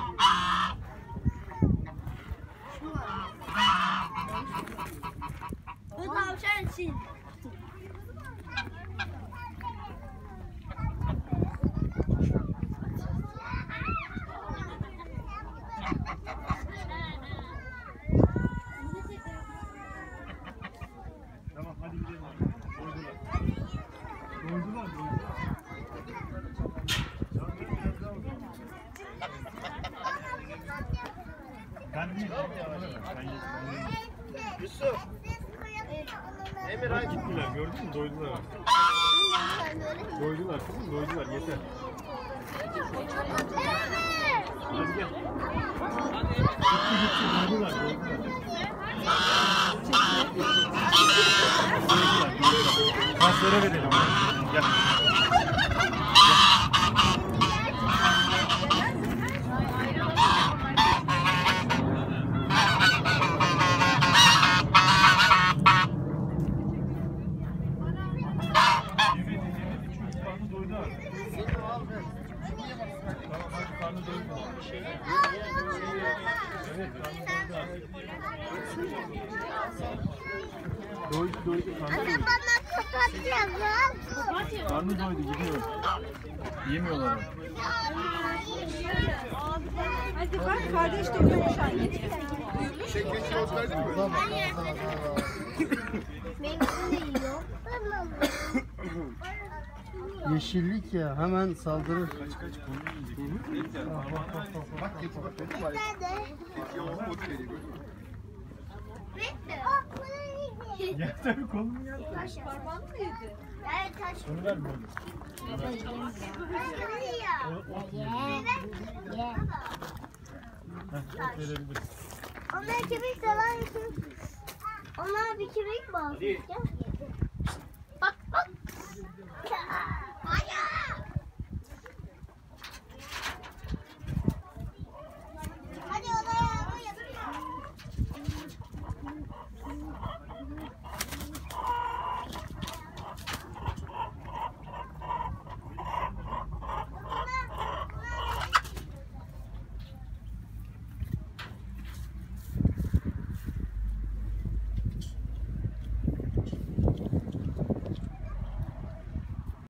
Oh, Ben değil. Yusuf. Emir hadi. Gittiler gördün mü? Doydular. Doydular kızım doydular yeter. Hadi gel. Gitti gitti doydular doydular. Kaslara verelim. Gel. Karnı doydu abi. Tamam hadi karnı doydu. Doydu doydu. Bana kapatacağım. Karnı doydu gidiyor. Yemiyorlar. Hadi bak kardeş de uyumuş anneciğim. Şekerci yoğurt verdin mi? Benimkini de yiyor. Yeşillik ya hemen saldırır. Bak getir bak benim var. Nerede? Yoğurt veriyor. Bekle. Ah, bunu yedi. Gel tabii kolunu gel. Parmağını mı yedi? Evet, taş. Onu ya. O- o- ot verebiliriz. Onlar kemik sever misin? Onlar bir kemik mi alsın?